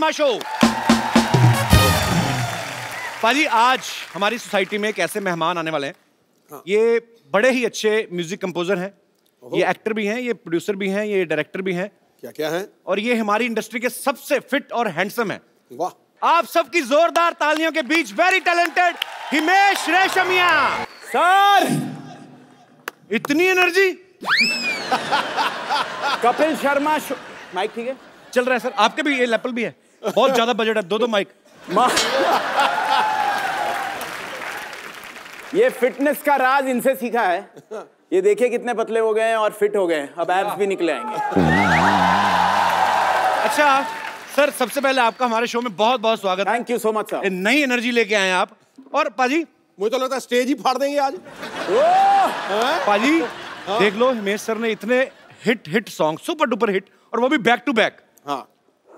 Sharma show. पाजी आज हमारी सोसाइटी में एक ऐसे मेहमान आने वाले हैं। हाँ। ये बड़े ही अच्छे म्यूज़िक कंपोजर हैं। ये एक्टर भी हैं ये प्रोड्यूसर भी हैं ये डायरेक्टर भी हैं। क्या क्या है? और ये हमारी इंडस्ट्री के सबसे फिट और हैंडसम है। वाह। आप सबकी जोरदार तालियों के बीच very talented Himesh Reshammiya. Sir! इतनी energy Kapil Sharma show mike ठीक है? चल रहा है सर। आपके भी ये लेपल भी है। बहुत ज़्यादा बजट है दो दो माइक ये फिटनेस का राज इनसे सीखा है। ये देखिए कितने पतले हो गए हैं और फिट हो गए हैं। अब एब्स भी निकले आएँगे। अच्छा सर सबसे पहले आपका हमारे शो में बहुत बहुत स्वागत। Thank you so much sir नई एनर्जी लेके आए आप। और पाजी? मुझे तो लगता है स्टेज ही फाड़ देंगे आज। पाजी देख लो हिमेश सर ने इतने hit hit song super duper hit और वो भी बैक टू बैक हाँ।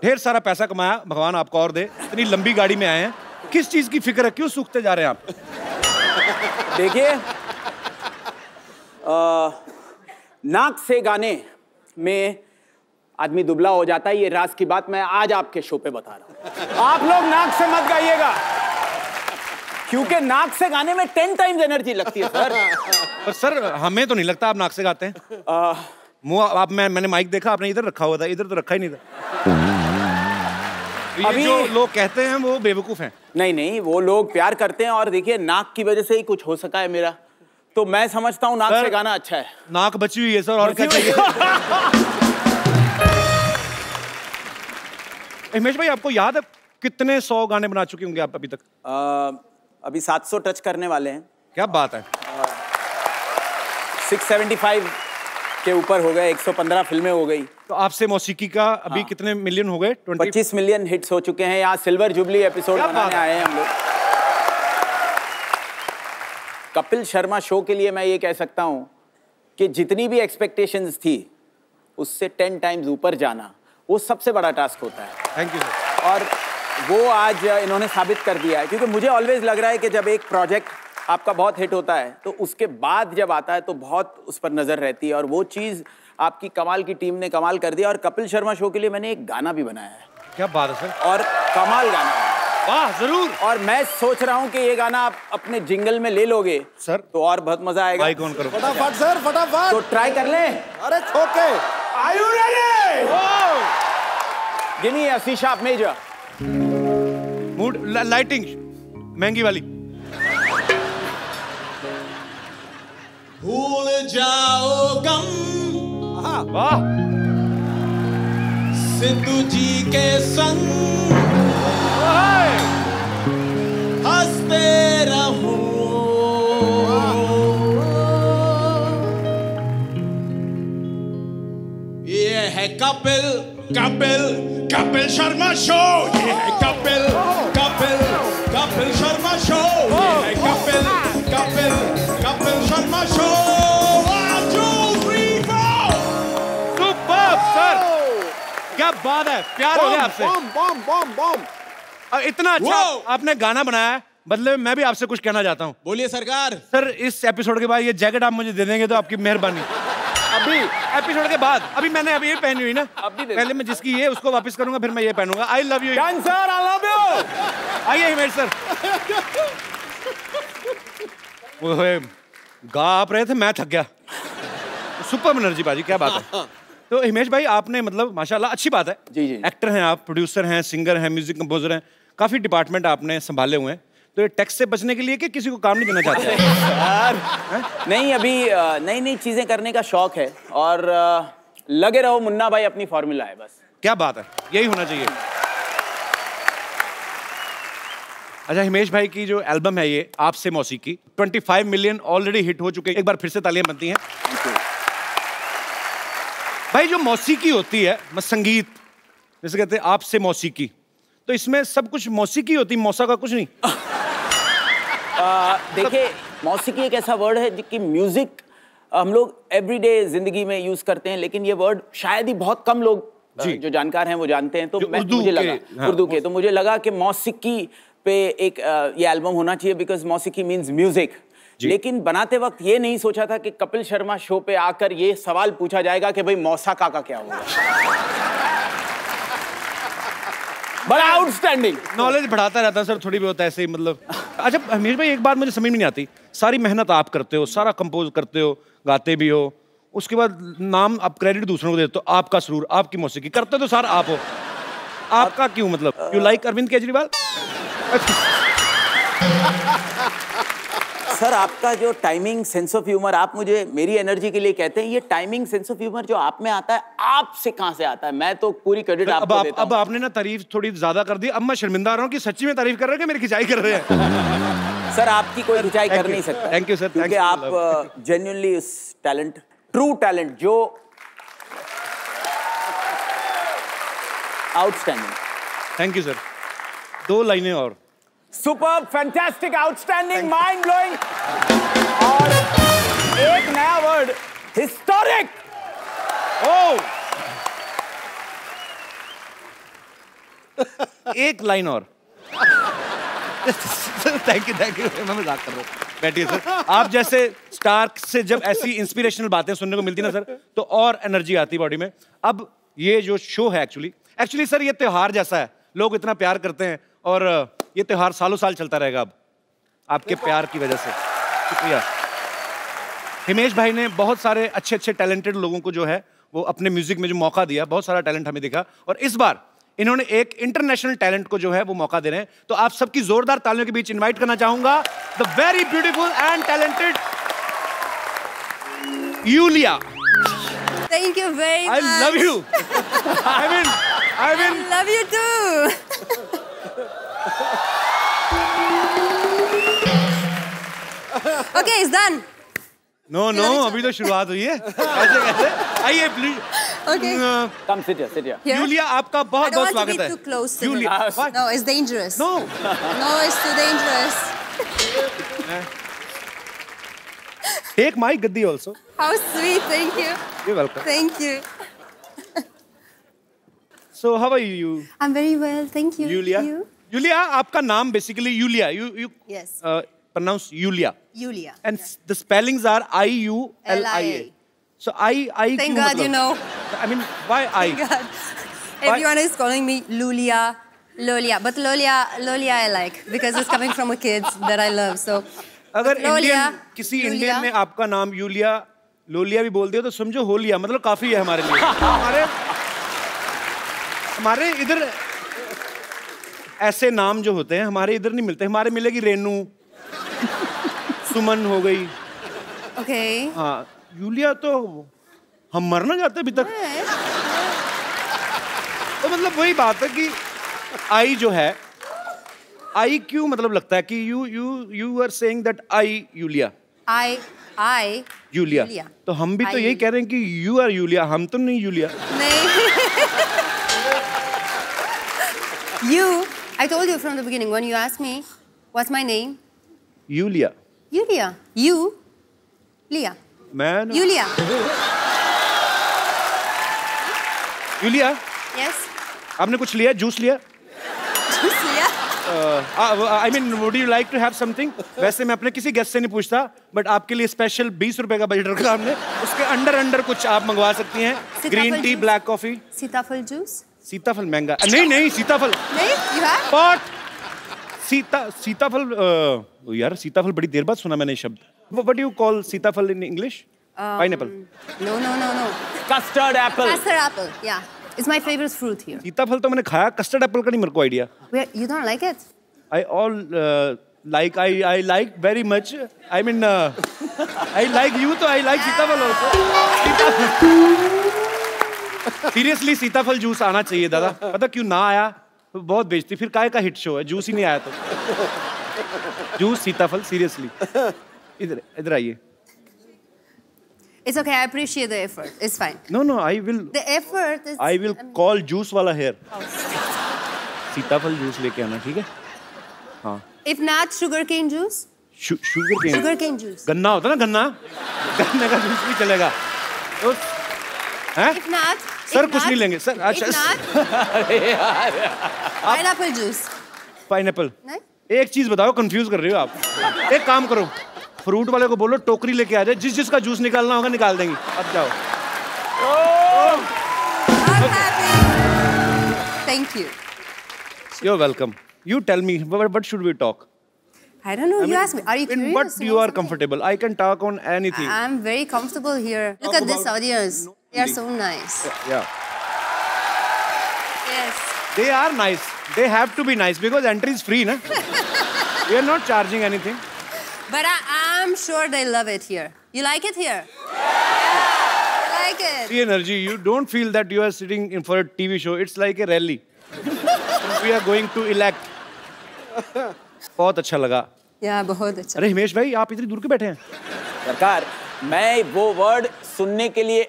ढेर सारा पैसा कमाया भगवान आपको और दे। इतनी लंबी गाड़ी में आए हैं। किस चीज़ की फ़िक्र है? क्यों सूखते जा रहे हैं आप? देखिए नाक से गाने में आदमी दुबला हो जाता है ये राज की बात मैं आज आपके शो पे बता रहा हूँ। आप लोग नाक से मत गाइएगा। क्योंकि नाक से गाने में टेन टाइम्स एनर्जी लगती है सर। पर सर हमें तो नहीं लगता आप नाक से गाते हैं। मुँह आप मैं मैंने माइक देखा आपने इधर रखा हुआ था इधर तो रखा ही नहीं था। अभी- जो लोग कहते हैं वो बेवकूफ़ हैं। नहीं नहीं वो लोग प्यार करते हैं और देखिए नाक की वजह से ही कुछ हो सका है मेरा। तो मैं समझता हूँ नाक से गाना अच्छा है। नाक बची हुई है सर और क्या चाहिए? हिमेश भाई आपको याद है कितने सौ गाने बना चुके होंगे आप अभी तक? अ, अभी 700 टच करने वाले हैं। क्या बात है। 675 के ऊपर हो गए 115 फ़िल्में हो गई। तो आपसे मौसीकी का अभी हाँ। कितने मिलियन हो गए? ट्वेंटी 25 मिलियन हिट्स हो चुके हैं। यहाँ सिल्वर जुबली एपिसोड बनाने आए हैं हम लोग। कपिल शर्मा शो के लिए मैं ये कह सकता हूँ कि जितनी भी एक्सपेक्टेशंस थी उससे टेन टाइम्स ऊपर जाना वो सबसे बड़ा टास्क होता है। थैंक यू और वो आज इन्होंने साबित कर दिया है। क्योंकि मुझे ऑलवेज लग रहा है कि जब एक प्रोजेक्ट आपका बहुत हिट होता है तो उसके बाद जब आता है तो बहुत उस पर नज़र रहती है। और वो चीज़ आपकी कमाल की टीम ने कमाल कर दिया और कपिल शर्मा शो के लिए मैंने एक गाना भी बनाया है। क्या बात है सर? और कमाल गाना है। वाह ज़रूर। और मैं सोच रहा हूँ कि ये गाना आप अपने जिंगल में ले लोगे सर। तो और बहुत मज़ा आएगा। ऑन करो? फटाफट सर फटाफट। तो ट्राई कर लें। अरे खोके Are you ready? Give me a C sharp major. Mood lighting महँगी वाली। भूल जाओ गम वाह। सिद्धू जी के संग हँसते रहो। ये है कपिल कपिल कपिल शर्मा शो। ये है कपिल कपिल कपिल शर्मा शो। ये है कपिल कपिल कपिल शर्मा शो। बात है प्यार हो गया आपसे। बम बम बम बम। इतना अच्छा आपने गाना बनाया है बदले में मैं भी आपसे कुछ कहना चाहता हूँ। बोलिए सरकार। सर इस एपिसोड के बाद ये जैकेट आप मुझे दे देंगे तो आपकी मेहरबानी। अभी। एपिसोड के बाद अभी मैंने अभी ये पहनी हुई ना अभी पहले मैं जिसकी ये उसको वापस करूँगा फिर मैं ये पहनूँगा। I love you sir. I love you. आइए हिमेश सर। ओए गा आप रहे थे मैं थक गया। सुपर एनर्जी बाजी क्या बात है। तो हिमेश भाई आपने मतलब माशाल्लाह अच्छी बात है। जी, जी। एक्टर हैं आप प्रोड्यूसर हैं सिंगर हैं म्यूज़िक कंपोजर हैं काफ़ी डिपार्टमेंट आपने संभाले हुए हैं। तो ये टैक्स से बचने के लिए कि किसी को काम नहीं देना चाहते यार नहीं अभी नई नई चीज़ें करने का शौक है और लगे रहो मुन्ना भाई अपनी फॉर्मूला है बस। क्या बात है यही होना चाहिए। अच्छा हिमेश भाई की जो एल्बम है ये आपसे मौसीकी 25 मिलियन ऑलरेडी हिट हो चुके हैं। एक बार फिर से तालियाँ बनती हैं। भाई जो मौसीकी होती है मतलब संगीत जैसे कहते हैं आपसे मौसीकी। तो इसमें सब कुछ मौसीकी होती मौसा का कुछ नहीं। देखिए मौसीकी एक ऐसा वर्ड है जिसकी म्यूज़िक हम लोग एवरीडे ज़िंदगी में यूज़ करते हैं लेकिन ये वर्ड शायद ही बहुत कम लोग जी। जो जानकार हैं वो जानते हैं। तो मैं मुझे लगा हाँ, उर्दू के। तो मुझे लगा कि मौसीकी पे एक ये एल्बम होना चाहिए बिकॉज़ मौसीकी मीन्स म्यूज़िक लेकिन बनाते वक्त ये नहीं सोचा था कि कपिल शर्मा शो पे आकर ये सवाल पूछा जाएगा कि भाई मौसा का क्या होगा बड़ा आउटस्टैंडिंग नॉलेज बढ़ाता रहता है सर थोड़ी बहुत ऐसे ही मतलब। अच्छा हमीर भाई एक बात मुझे समझ में नहीं आती। सारी मेहनत आप करते हो सारा कंपोज करते हो गाते भी हो उसके बाद नाम आप क्रेडिट दूसरों को देते हो आपका सुरूर आपकी मौसीकी करते तो सर आप हो। आपका क्यों मतलब? You like Arvind Kejriwal? Sir आपका जो टाइमिंग सेंस ऑफ़ ह्यूमर आप मुझे मेरी एनर्जी के लिए कहते हैं ये टाइमिंग सेंस ऑफ़ ह्यूमर जो आप में आता है आपसे कहाँ से आता है? मैं तो पूरी क्रेडिट अब आपको आप, देता अब आपने ना तारीफ़ थोड़ी ज़्यादा कर दी। अब मैं शर्मिंदा रहा हूँ कि सच्ची में तारीफ़ कर रहे हैं कि मेरी खिंचाई कर रहे हैं? सर आपकी कोई खिंचाई कर नहीं सकता। थैंक यू सर क्योंकि आप love. जेन्युइनली उस टैलेंट ट्रू टैलेंट जो आउटस्टैंडिंग थैंक यू सर दो लाइनें और। Super fantastic outstanding mind blowing और एक नया वर्ड हिस्टोरिक ओ एक लाइन और. थैंक यू थैंक यू मैं मज़ाक कर रहा हूँ. बैठिए सर आप जैसे स्टार से जब ऐसी इंस्पिरेशनल बातें सुनने को मिलती ना सर तो और एनर्जी आती बॉडी में. अब ये जो शो है एक्चुअली एक्चुअली सर ये त्योहार जैसा है. लोग इतना प्यार करते हैं. और ये त्यौहार सालों साल चलता रहेगा अब आपके प्यार की वजह से। शुक्रिया। हिमेश भाई ने बहुत सारे अच्छे अच्छे टैलेंटेड लोगों को जो है वो अपने म्यूज़िक में जो मौका दिया बहुत सारा टैलेंट हमें दिखा। और इस बार इन्होंने एक इंटरनेशनल टैलेंट को जो है वो मौका दे रहे हैं। तो आप सबकी जोरदार तालियों के बीच इनवाइट करना चाहूँगा। The very beautiful and talented Yulia. Thank you very I much. Love you I mean I mean Love you too. okay, it's done. No no अभी तो शुरुआत हुई है कैसे कैसे आइए please Okay. Come sit sit Here? Yulia आपका I बहुत don't बहुत want to स्वागत be है too close to Yulia him. Why? No, it's dangerous. No. No, it's too dangerous. Take my gaddi also. How sweet. Thank you. You're welcome. Thank you. So how are you, I'm very well. Thank you. Yulia? You? Yulia, आपका नाम basically Yulia you you pronounce Yulia Yulia and the spellings are I U L I A so I I thank God you know I mean why I everyone is calling me Lulia Lolia but Lolia Lolia I like because it's coming from a kids that I love so अगर Indian किसी Indian ने आपका नाम Yulia लोलिया भी बोल दिया तो समझो होलिया मतलब काफ़ी है हमारे लिए। हमारे हमारे इधर ऐसे नाम जो होते हैं हमारे इधर नहीं मिलते। हमारे मिलेगी रेनू। सुमन हो गई। Okay Okay. हाँ यूलिया तो हम मर ना जाते अभी तक। तो मतलब वही बात है कि आई जो है आई क्यों मतलब लगता है कि you you you are saying that I Yulia I, I. Yulia तो हम भी I, तो यही कह रहे हैं कि यू आर यूलिया हम तो नहीं Yulia you. I told you from the beginning when you asked me, what's my name? Yulia Yulia. You. Leah. मैं ना- Yulia. Yes. आपने कुछ लिया जूस लिया Leah. I mean would you like to have something वैसे मैं अपने किसी गेस्ट से नहीं पूछता बट आपके लिए स्पेशल बीस रुपए का बजट रखा हमने उसके अंडर अंडर कुछ आप मंगवा सकती हैं सीताफल green tea juice? Black coffee Sitafal juice? सीताफल महँगा नहीं नहीं सीताफल? You पॉट सीता सीताफल अ, यार सीताफल बड़ी देर बाद सुना मैंने शब्द what do you call sitafal in English pineapple No, no, no, no. Custard apple Custard apple. Yeah. It's my favorite fruit here. सीताफल तो मैंने खाया कस्टर्ड एप्पल का नहीं मेरे को idea Where, you don't like it? I all like I I like very much I mean I like you तो I like sitafal also seriously सीताफल जूस आना चाहिए दादा। पता क्यों ना आया? तो बहुत बेचती फिर काय का हिट शो है? जूस ही नहीं आया तो। जूस सीताफल सीरियसली इधर इधर आइए। It's okay. I appreciate the effort. It's fine. No no I will The effort is. I will call juice वाला हेयर सीताफल जूस लेके आना ठीक है If not, sugarcane juice. Sugarcane Sugarcane juice. गन्ना होता ना गन्ना गन्ने का जूस भी चलेगा। तो हैं सर कुछ नहीं लेंगे सर अच्छा not, pineapple पाइनएप्पल एक चीज़ बताओ कंफ्यूज कर रहे हो आप एक काम करो फ्रूट वाले को बोलो टोकरी लेके आ जाए जिस जिसका जूस निकालना होगा निकाल देंगे अब जाओ. Thank you. You're welcome. You tell me, what, what should we talk? I don't know. I you asked me. Are you curious? In what you are something? comfortable. I can talk on anything. I'm very comfortable here. Look Talk at this audience. They are so nice. yeah. yeah. Yes. They are nice. They have to be nice because entry is free, na? we are not charging anything. But I, I'm sure they love it here. You like it here? Yeah. I like it. The energy, you don't feel that you are sitting in for a TV show. It's like a rally. we are going to elect. बहुत अच्छा लगा Yeah, बहुत अच्छा. अरे हिमेश भाई आप इतनी दूर क्यों बैठे हैं सरकार मैं वो वर्ड सुनने के लिए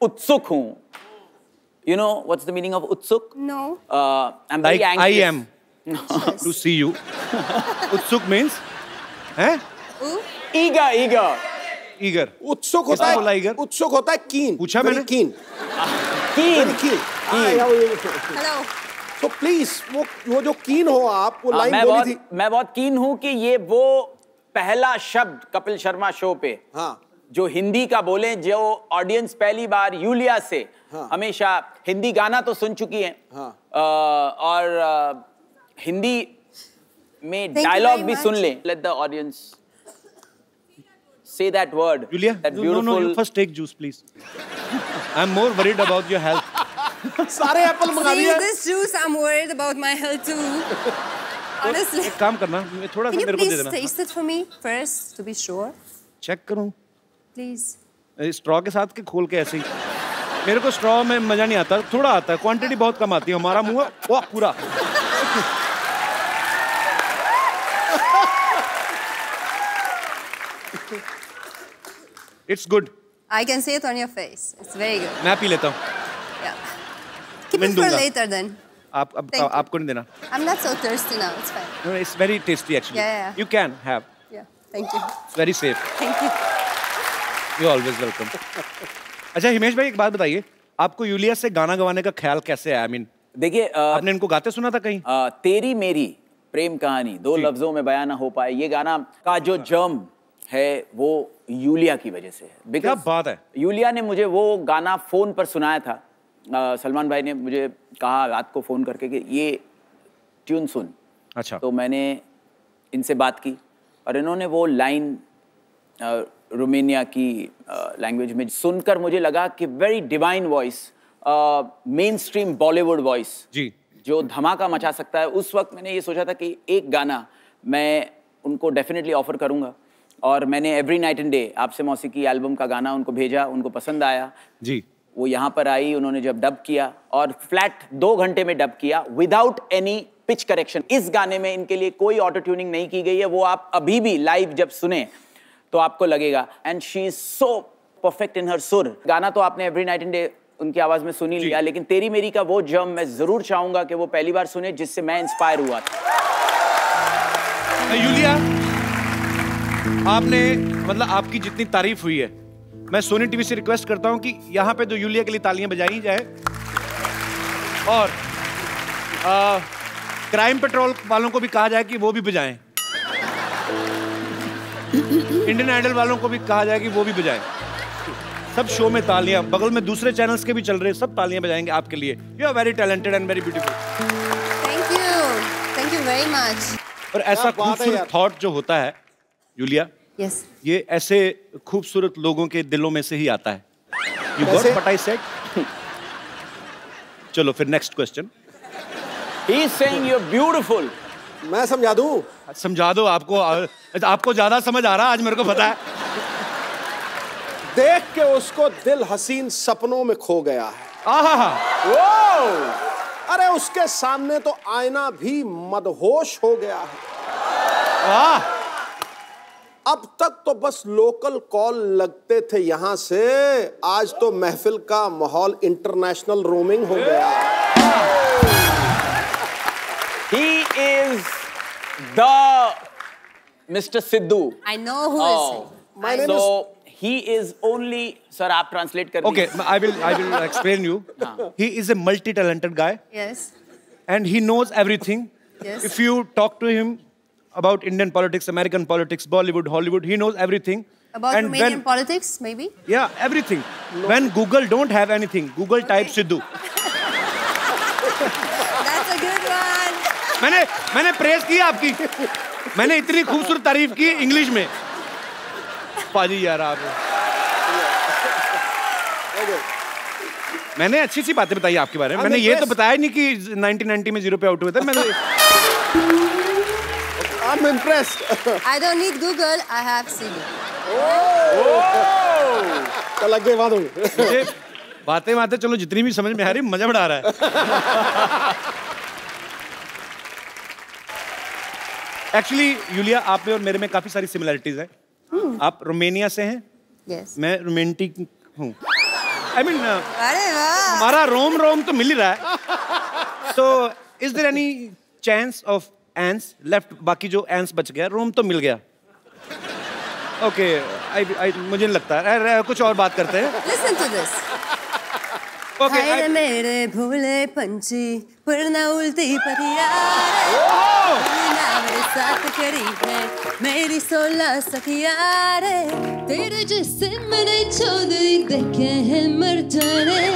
उत्सुक हूँ। You know what's the meaning of उत्सुक? No. I am like I am to see you उत्सुक मीन्स हैं ईगर ईगर ईगर उत्सुक होता बोला है ईगर? उत्सुक होता है कीन पूछा मैंने? कीन कीन कीन Hello. तो प्लीज़ वो वो जो कीन हो आप वो लाइन बोली थी। मैं बहुत कीन हूँ कि ये वो पहला शब्द कपिल शर्मा शो पे हाँ। जो हिंदी का बोले जो ऑडियंस पहली बार यूलिया से हाँ. हमेशा हिंदी गाना तो सुन चुकी है। हाँ. आ, और आ, हिंदी में डायलॉग भी सुन ले। Let the audience say that word first take juice please I am more worried about your health सारे एप्पल मंगा लिए this juice I am worried about my health too honestly काम करना थोड़ा सा मेरे को दे देना। Taste it for me first to be sure check करूँ। स्ट्रॉ के साथ के खोल के ऐसे ही। मेरे को स्ट्रॉ में मज़ा नहीं आता थोड़ा आता है क्वांटिटी बहुत कम आती है हमारा मुँह वाह पूरा। It's good I can see it on your face it's very good मैं पी लेता हूँ। Keep it for later then आप अब आ, आपको नहीं देना। I am not so thirsty now it's fine no it's very tasty actually you can have yeah thank you very safe thank you you always welcome अच्छा हिमेश भाई एक बात बताइए आपको यूलिया से गाना गवाने का ख्याल कैसे आया? आई मीन देखिए आपने इनको गाते सुना था कहीं? अ, तेरी मेरी प्रेम कहानी दो लफ्जों में बयान ना हो पाए ये गाना का जो जर्म है वो यूलिया की वजह से है। क्या बात है? यूलिया ने मुझे वो गाना फ़ोन पर सुनाया था। सलमान भाई ने मुझे कहा रात को फ़ोन करके कि ये ट्यून सुन। अच्छा। तो मैंने इनसे बात की और इन्होंने वो लाइन रोमेनिया की लैंग्वेज में सुनकर मुझे लगा कि very divine voice mainstream Bollywood voice जी। जो धमाका मचा सकता है। उस वक्त मैंने ये सोचा था कि एक गाना मैं उनको डेफिनेटली ऑफ़र करूँगा। और मैंने एवरी नाइट एंड डे आपसे मौसीकी एल्बम का गाना उनको भेजा उनको पसंद आया। जी। वो यहाँ पर आई उन्होंने जब डब किया और फ्लैट दो घंटे में डब किया विदाउट एनी पिच करेक्शन इस गाने में इनके लिए कोई ऑटो ट्यूनिंग नहीं की गई है। वो आप अभी भी लाइव जब सुने तो आपको लगेगा and she is so perfect in हर सुर गाना तो आपने एवरी नाइट एंड डे उनकी आवाज़ में सुनी लिया लेकिन तेरी मेरी का वो जम मैं ज़रूर चाहूँगा कि वो पहली बार सुने जिससे मैं इंस्पायर हुआ था। यूलिया आपने मतलब आपकी जितनी तारीफ़ हुई है मैं सोनी टीवी से रिक्वेस्ट करता हूँ कि यहाँ पे तो यूलिया के लिए तालियाँ बजाई जाए और आ, क्राइम पेट्रोल वालों को भी कहा जाए कि वो भी बजाएँ। इंडियन आइडल वालों को भी कहा जाए कि वो भी बजाएँ। सब शो में तालियाँ बगल में दूसरे चैनल्स के भी चल रहे हैं सब तालियाँ बजाएँगे आपके लिए। You are very talented and very beautiful Thank you. Thank you very much. और ऐसा खूबसूरत थॉट जो होता है यूलिया Yes. ये ऐसे खूबसूरत लोगों के दिलों में से ही आता है। You got what I said चलो फिर next question he is saying you are beautiful मैं समझा दूँ? समझा दो आपको आपको ज़्यादा समझ आ रहा आज मेरे को पता है। देख के उसको दिल हसीन सपनों में खो गया है। आहा अरे उसके सामने तो आईना भी मदहोश हो गया है। अब तक तो बस लोकल कॉल लगते थे यहाँ से आज तो महफिल का माहौल इंटरनेशनल रोमिंग हो गया। ही is the Mr. Sidhu. I know who oh. is My name so, is... he is only... Sir, you translate kar Okay, I will, I will explain you. he is a multi-talented guy. Yes. And he knows everything. Yes. If you talk to him about Indian politics, American politics, Bollywood, Hollywood, he knows everything. About and Romanian when, politics, maybe? Yeah, everything. No. When Google don't have anything, Google okay. type Sidhu. That's a good one. मैंने मैंने press की आपकी मैंने इतनी खूबसूरत तारीफ़ की English में पाजी यार आप मैंने अच्छी सी बातें बताई आपके बारे में मैंने ये तो बताया नहीं कि 1990 में ज़ीरो पे आउट हुए थे मैंने I'm impressed. I don't need Google. I have Siri. कल आगे बात होगी मुझे बातें बातें चलो जितनी भी समझ में आ रही मज़ा आ रहा है एक्चुअली यूलिया आप में और मेरे में काफ़ी सारी सिमिलरिटीज हैं। आप रोमेनिया से हैं? Yes. मैं रोमांटिक हूँ। आई मीन हमारा रोम रोम तो मिल ही रहा है। So is there any chance of एंस left बाकी जो एंस बच गया रोम तो मिल गया। ओके आई मुझे नहीं लगता। है अरे, कुछ और बात करते हैं। Listen to this. Okay hi मेरे भोले पंछी पढ़ना उल्टी पतिया साथ करी है मेरी सोलह सखिया रे तेरे जैसे मैंने चौधरी देखे हैं मर जाने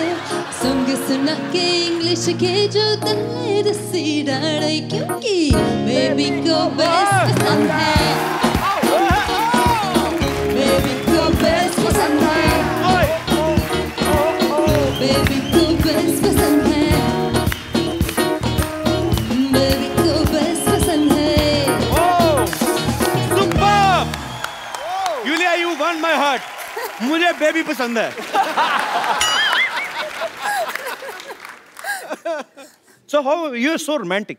संग सुना के इंग्लिश के जो तले रसी डाले क्योंकि बेबी को बेस्ट पसंद है। मुझे बेबी पसंद है so how you're so romantic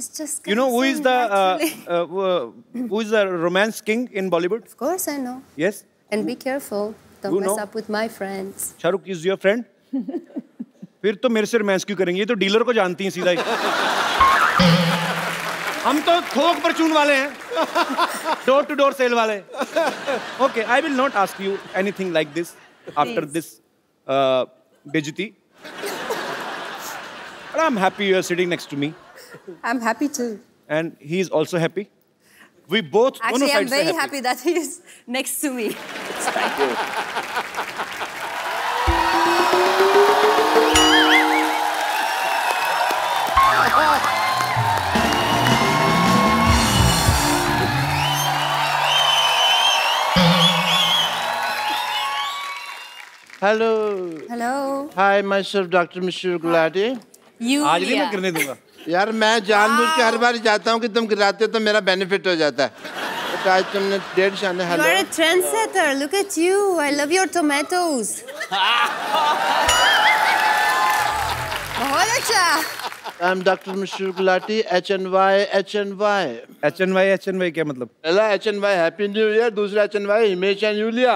It's just you know who is the uh, uh, uh, who is the romance king in bollywood Of course I know. yes And be careful. Don't You mess know. up with my friends. Shahrukh is your friend फिर तो मेरे से romance क्यों करेंगे ये तो dealer को जानती हैं सीधा ही हम तो थोक परचून वाले हैं door to door sale wale. Okay, I will not ask you anything like this after this uh, but I'm happy you are sitting next to me. I'm happy too. And he is also happy. We both. Actually, I'm very happy. happy that he is next to me. Thank you. Oh. Hello Hello. Hi myself doctor Mishra Gulati You. आज नहीं मैं करने दूँगा यार मैं जानबूझ के हर बार जाता हूँ कि तुम गिराते हो तो मेरा बेनिफिट हो जाता है तो आज तुमने डेढ़ शाने You hello are a trendsetter. Look at you. I love your tomatoes. बहुत अच्छा. I am doctor Mishra Gulati H N Y H N Y H N Y H N Y क्या मतलब पहला H N Y happy new year दूसरा H N Y Himesh and Yulia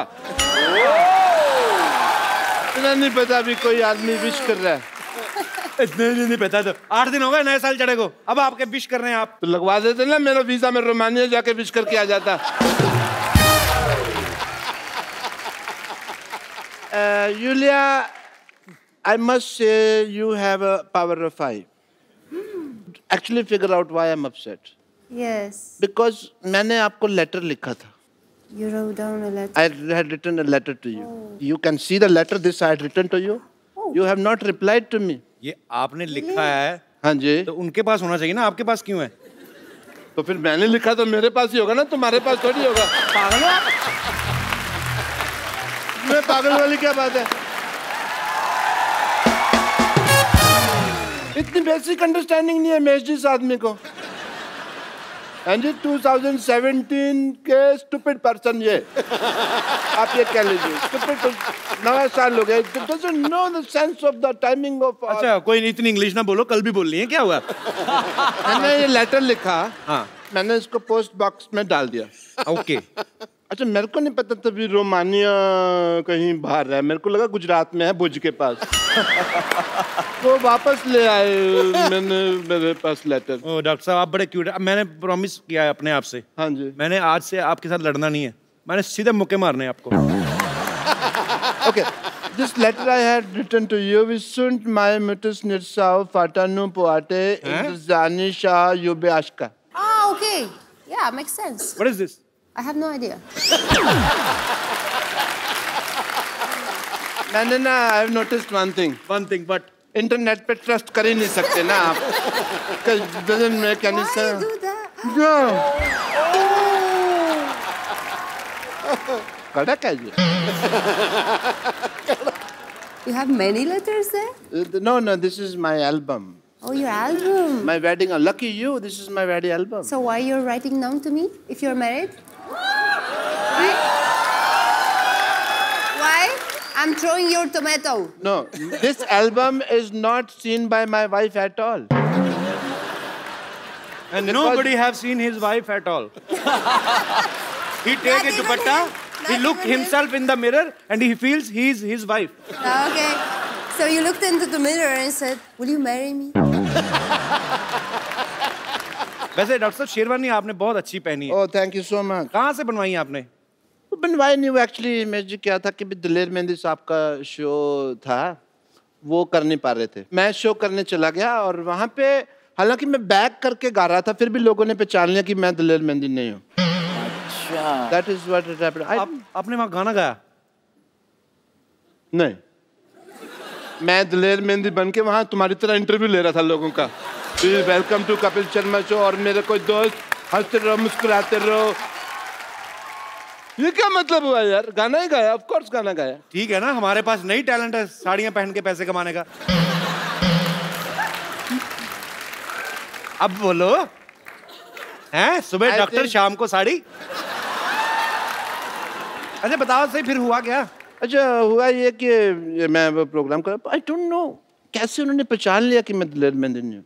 इतना नहीं पता अभी कोई आदमी विश कर रहा है नहीं नहीं नहीं पता तो आठ दिन हो गए नए साल चढ़े को अब आपके विश कर रहे हैं आप तो लगवा देते ना मेरा वीज़ा में रोमानिया जाके विश करके आ जाता Uh, Yulia, I must say you have a power of five. Actually, figure out why I'm upset. Yes. Because मैंने आपको लेटर लिखा था. You wrote down a letter. I had written a letter to you. Oh. You can see the letter this I had written to you. Oh. You have not replied to me. ये आपने लिखा है हाँ जी तो उनके पास होना चाहिए ना आपके पास क्यों है तो फिर मैंने लिखा तो मेरे पास ही होगा ना तुम्हारे पास थोड़ी होगा पागल हो मैं पागल वाली क्या बात है इतनी बेसिक अंडरस्टैंडिंग नहीं है महेश जी इस आदमी को हाँ जी 2017 के स्टुपिड पर्सन ये। आप ये कह लीजिए स्टूपिड नया साल हो गया doesn't know the sense of the timing of अच्छा कोई नहीं इतनी इंग्लिश ना बोलो कल भी बोलनी रही है क्या हुआ? मैंने ये लेटर लिखा हाँ। मैंने इसको पोस्ट बॉक्स में डाल दिया। ओके अच्छा मेरे को नहीं पता तभी रोमानिया कहीं बाहर है। मेरे को लगा गुजरात में है भुज के पास। तो वापस ले आए मैंने मेरे पास लेटर ओ डॉक्टर साहब आप बड़े क्यूट है। मैंने प्रॉमिस किया है अपने आप से। हाँ जी। मैंने आज से आपके साथ लड़ना नहीं है। मैंने सीधे मुक्के मारने आपको। Okay this letter I had written to you we सुंट माय मिटस निरसाव फाटानु पोआटे इंतजानी शाह युबे आशका Ah, okay. Yeah, makes sense. What is this I have no idea. मैंने ना I have noticed one thing one thing but internet पे ट्रस्ट कर ही नहीं सकते ना आप doesn't make any Why you sense. do that? Yeah. कड़क है ये You have many letters there? Uh, No, no, this is my album. Oh, your album. My wedding. uh, Lucky you, this is my wedding album. So why you're writing down to me if you're married? I'm throwing your tomato. No, this album is not seen by my wife at all. And nobody have seen his wife at all. he take Not a even dupatta, him. he Not look even him. himself in the mirror and he feels he's his wife. Okay. So you looked into the mirror and said, Will you marry me? वैसे doctor साहब शेरवानी आपने बहुत अच्छी पहनी है Oh, thank you so much. कहाँ से बनवाई है आपने बनवाई नहीं वो एक्चुअली मैं जी क्या था कि भी दिलेर मेहंदी साहब का शो था वो कर नहीं पा रहे थे। मैं शो करने चला गया और वहाँ पे हालाँकि मैं बैक करके गा रहा था फिर भी लोगों ने पहचान लिया कि मैं दिलेर मेहंदी नहीं हूँ। अच्छा। That is what it happened आपने वहाँ गाना गाया? नहीं। मैं दिलेर मेहंदी बन के वहाँ तुम्हारी तरह इंटरव्यू ले रहा था लोगों का। Welcome to Kapil Sharma show और मेरे कोई दोस्त हँसते रहो मुस्कुराते रहो। ये क्या मतलब हुआ यार? गाना ही गाया ऑफ़ कोर्स गाना गाया। ठीक है ना हमारे पास नई टैलेंट है साड़ियाँ पहन के पैसे कमाने का। अब बोलो। हैं सुबह डॉक्टर शाम को साड़ी? अच्छा बताओ सही फिर हुआ क्या? अच्छा हुआ ये कि मैं प्रोग्राम कर आई डोंट नो कैसे उन्होंने पहचान लिया कि मैं दिलेर मेहंदी हूँ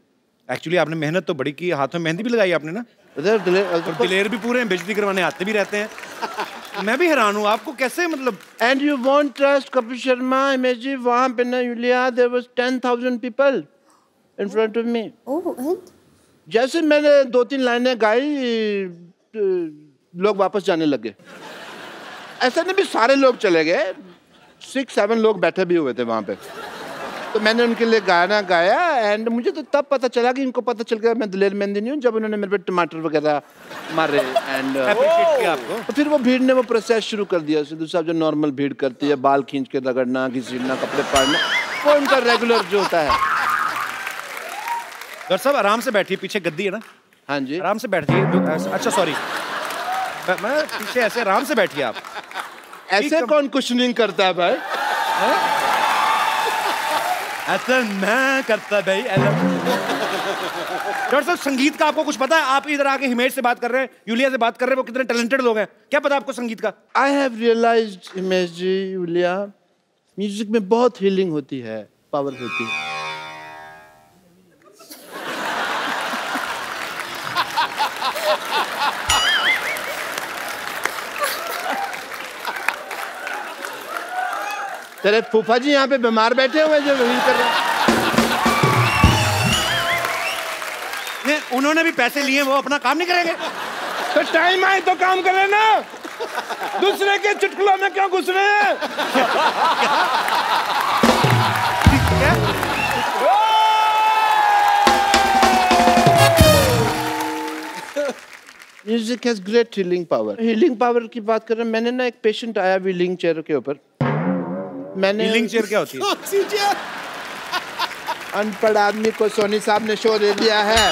एक्चुअली आपने मेहनत तो बड़ी की हाथों में मेहंदी भी लगाई आपने ना? उधर दिलेर और दिलेर भी पूरे हैं बेजती करवाने आते भी रहते हैं। मैं भी हैरान हूँ आपको कैसे मतलब and you want trust Kapil Sharma image वहाँ पे ना Yulia there was 10000 people in front of me Oh, जैसे मैंने दो तीन लाइनें गाई अ, लोग वापस जाने लगे। ऐसा नहीं भी सारे लोग चले गए सिक्स सेवन लोग बैठे भी हुए थे वहाँ पे। तो मैंने उनके लिए गाना गाया एंड मुझे तो तब पता चला कि इनको पता चल गया मैं दिलेर मेहंदी नहीं हूँ जब उन्होंने मेरे पे टमाटर वगैरह मारे एंड आपको? तो फिर वो भीड़ ने वो प्रोसेस शुरू कर दिया। सिद्धू साहब जो नॉर्मल भीड़ करती है बाल खींच के रगड़ना घसीटना कपड़े फाड़ना वो उनका रेगुलर जो होता है। डॉक्टर साहब आराम से बैठिए पीछे गद्दी है ना? हाँ जी। आराम से बैठिए अच्छा सॉरी मैं पीछे ऐसे आराम से बैठिए आप। ऐसे कौन कुशनिंग करता है भाई? मैं करता भाई डॉक्टर साहब, संगीत का आपको कुछ पता है? आप इधर आके हिमेश से बात कर रहे हैं, यूलिया से बात कर रहे हैं, वो कितने टैलेंटेड लोग हैं। क्या पता आपको संगीत का? I have realised Himesh ji, Yulia music में बहुत हीलिंग होती है पावर होती है। तेरे फूफा जी यहाँ पे बीमार बैठे हुए जो हील कर रहे हैं। नहीं, उन्होंने भी पैसे लिए वो अपना काम नहीं करेंगे। तो टाइम आए तो काम करे ना। दूसरे के चुटकुलों में क्यों घुस रहे हैं? Music has great healing power healing power की बात कर रहे हैं। मैंने ना एक पेशेंट आया व्हीलिंग चेयर के ऊपर। मैंने चेयर क्या होती है? अनपढ़ आदमी को सोनी साहब ने शो दे दिया है।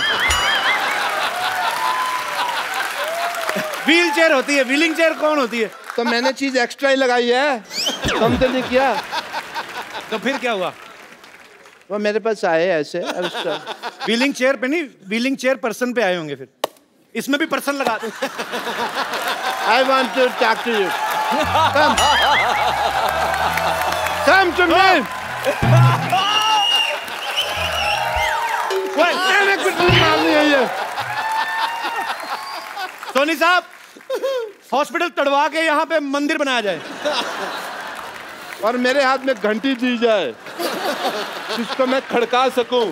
व्हील चेयर होती है व्हीलिंग चेयर कौन होती है? तो मैंने चीज़ एक्स्ट्रा ही लगाई है। कम तो नहीं किया। तो फिर क्या हुआ? वो मेरे पास आए ऐसे व्हीलिंग चेयर पे नहीं व्हीलिंग चेयर पर्सन पे आए होंगे फिर। इसमें भी पर्सन लगा दो। I want to talk to Come to me. मैंने कुछ नहीं मारनी ये. सोनी साहब हॉस्पिटल तड़वा के यहाँ पे मंदिर बनाया जाए। और मेरे हाथ में घंटी दी जाए। जिसको मैं खड़का सकूँ।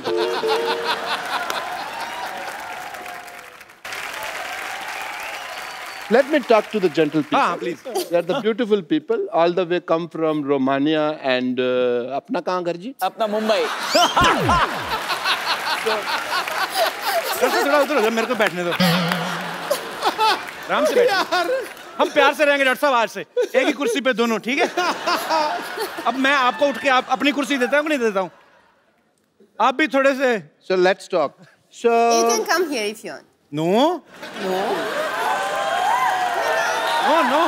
Let me talk to the gentle people. हाँ please They are the beautiful people, all the way come from Romania and uh, अपना कहाँ घर जी? अपना मुंबई थोड़ा उधर हो जाओ, मेरे को बैठने दो आराम से बैठिए हम प्यार से रहेंगे डॉक्टर साहब आज से एक ही कुर्सी पे दोनों ठीक है अब मैं आपको उठ के आप अपनी कुर्सी देता हूँ कि नहीं देता हूँ आप भी थोड़े से So let's talk. So You can come here if you want. No no no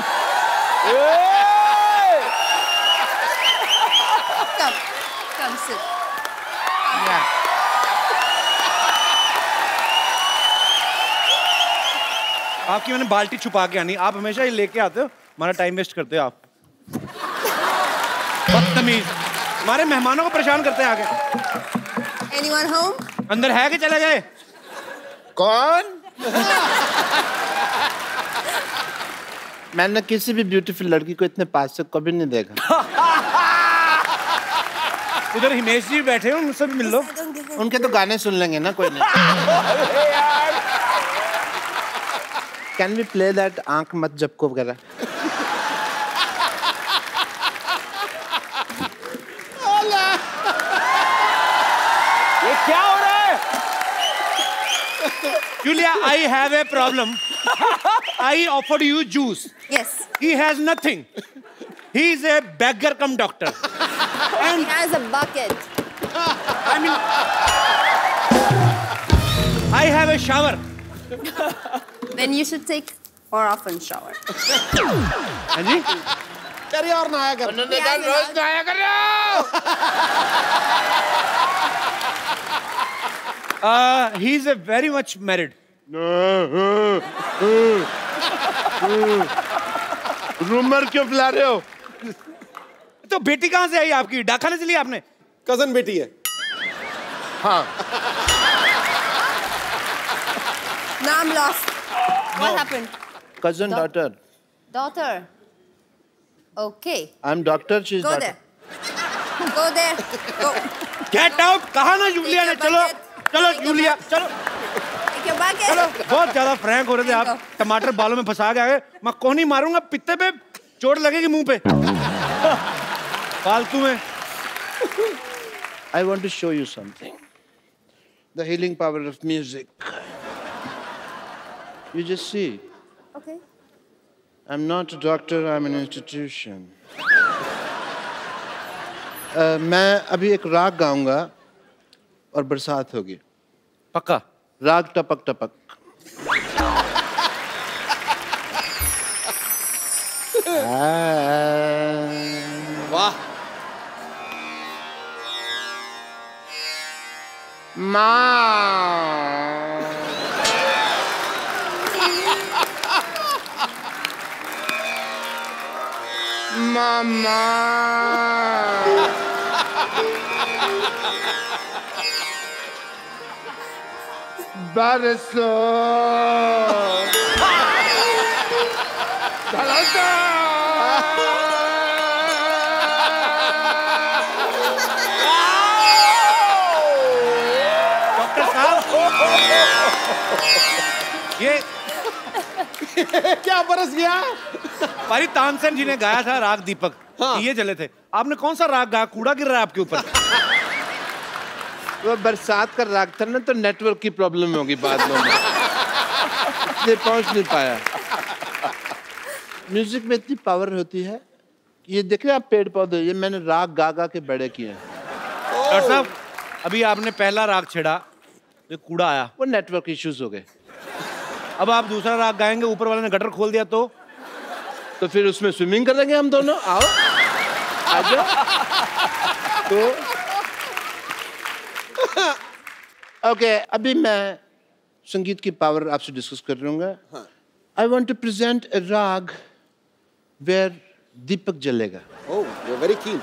Come. Come sit. yeah. आपकी मैंने बाल्टी छुपा के आनी आप हमेशा ये लेके आते हो हमारा टाइम वेस्ट करते हो आप बदतमीज हमारे मेहमानों को परेशान करते हैं आगे Anyone home? अंदर है कि चले गए कौन मैंने किसी भी ब्यूटीफुल लड़की को इतने पास से कभी नहीं देखा उधर हिमेश जी बैठे हैं उनसे भी मिल लो. उनके तो गाने सुन लेंगे ना कोई नहीं कैन वी प्ले दैट आँख मत झपको वगैरह ये क्या हो रहा है Julia, I have a problem. I offered you juice. Yes. He has nothing. He is a beggar come doctor. He has a bucket. I mean, I have a shower. Then you should take more often shower. हाँ जी करिए और नहाया कर उन्होंने He कहा has a रोज नहाया करो uh, he is a very much married. Rumour क्यों फैला रहे हो? तो बेटी कहाँ से आई आपकी? डाखाने से ली आपने? कज़न बेटी है। हाँ। नाम lost what happened cousin daughter daughter okay I am doctor she is go there get out कहाँ ना जूलिया ने? चलो चलो जूलिया चलो। बहुत ज़्यादा फ्रैंक हो रहे थे आप। टमाटर बालों में फंसा गए मैं कौन ही मारूँगा पिते पे चोट लगेगी मुँह पे। फालतू में। I want to show you some the healing power of music you just see I am not a doctor I am an institution मैं अभी एक राग गाऊँगा और बरसात होगी। पक्का? राग टपक टपक। वाह। माँ। मामा। बरसो डॉक्टर साहब। ये क्या बरस गया? हमारी तानसेन जी ने गाया था राग दीपक। हाँ। ये चले थे। आपने कौन सा राग गाया? कूड़ा गिर रहा है आपके ऊपर। वो बरसात का राग था ना तो नेटवर्क की प्रॉब्लम होगी बाद में। इसलिए पहुँच नहीं पाया। म्यूज़िक में इतनी पावर होती है ये देख रहे आप पेड़ पौधे ये मैंने राग गा गा के बड़े किए हैं। डॉक्टर साहब अभी आपने पहला राग छेड़ा ये कूड़ा आया। वो नेटवर्क इश्यूज़ हो गए। अब आप दूसरा राग गाएँगे ऊपर वाले ने गटर खोल दिया तो? तो फिर उसमें स्विमिंग करेंगे हम दोनों। आओ। आ जाओ। तो ओके अभी मैं संगीत की पावर आपसे डिस्कस कर रहूँगा I want to present a raga where Deepak जलेगा। ओह यू वेरी कीन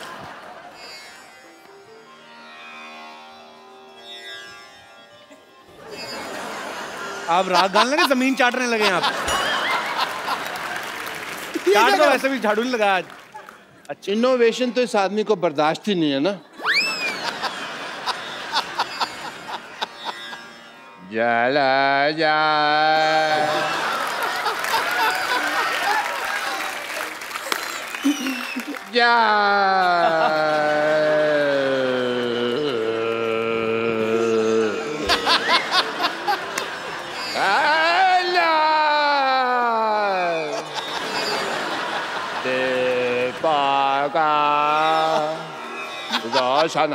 आप राग गाने लगे ज़मीन चाटने लगे आप चाट तो वैसे भी झाड़ू नहीं लगाया आज। इनोवेशन तो इस आदमी को बर्दाश्त ही नहीं है ना। जला जा जा Allah. Devaga. 저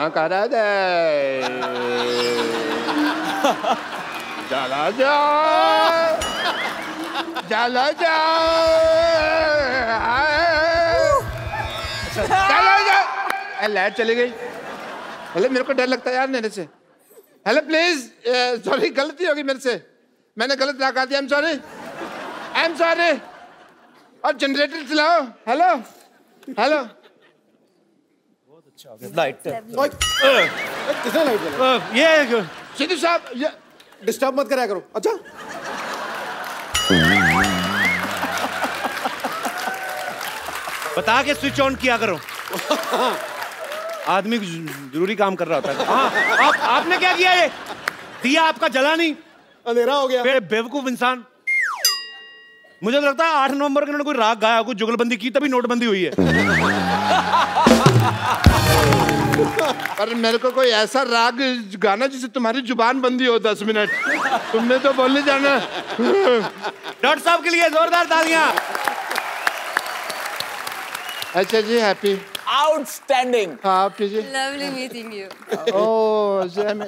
चला जाओ चला जाओ चला जाओ लाइट चली गई। अरे मेरे को डर लगता है यार मेरे से। हेलो प्लीज़ सॉरी गलती होगी मेरे से। मैंने गलत लगा दिया I am sorry I am sorry और जनरेटर चलाओ। हेलो हेलो बहुत अच्छा लाइट लाइट ये सिद्धू साहब डिस्टर्ब मत कराया करो। अच्छा? बता के स्विच ऑन किया करो। आदमी ज़रूरी काम कर रहा होता है। हाँ आप आपने क्या किया ये? दिया आपका जला नहीं। अंधेरा हो गया। बे- बेवकूफ़ इंसान। मुझे तो लगता है आठ नवंबर के उन्होंने कोई राग गाया कोई जुगलबंदी की तभी नोटबंदी हुई है। पर मेरे को कोई ऐसा राग गाना जिसे तुम्हारी ज़ुबान बंदी हो दस मिनट? तुमने तो बोलने जाना। डॉक्टर साहब के लिए जोरदार तालियाँ। अच्छा जी हैप्पी आउटस्टैंडिंग हाँ आप कीजिए। Lovely meeting you. ओ जय में